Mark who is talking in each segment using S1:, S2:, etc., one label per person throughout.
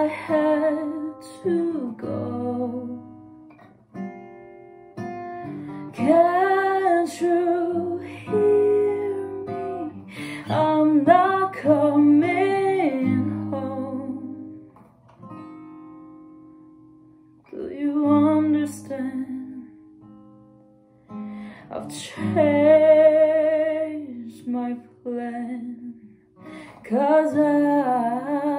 S1: I had to go. Can't you hear me? I'm not coming home. Do you understand? I've changed my plan. Cause I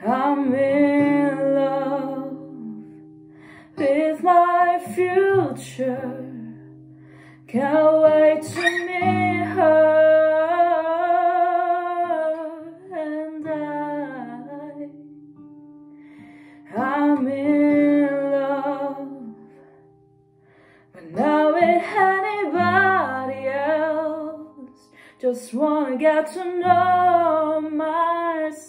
S1: I'm in love with my future. Can't wait to meet her. And I, I'm in love, but not with anybody else. Just wanna get to know myself.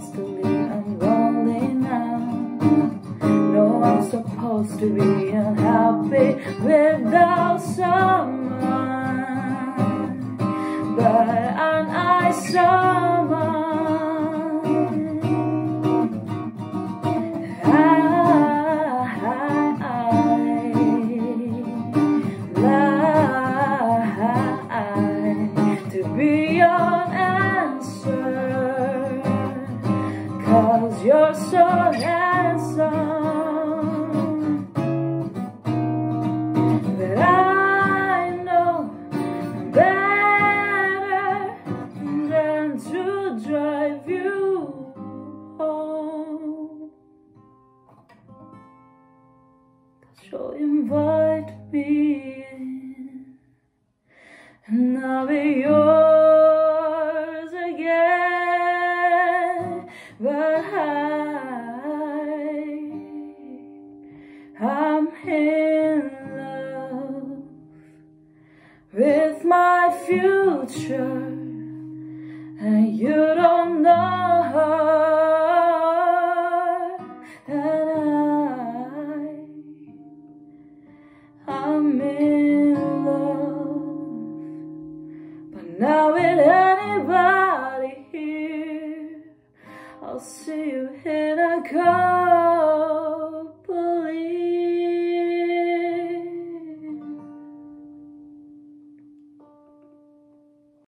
S1: Supposed to be unruly now. No, I'm supposed to be unhappy without someone. But I'm I someone. to be your you're so handsome That I know better than to drive you home. Cause you'll invite me in. And I'll be yours I'm in love with my future, and you don't know her, and I, I'm in love. But now with anybody here, I'll see you in a car.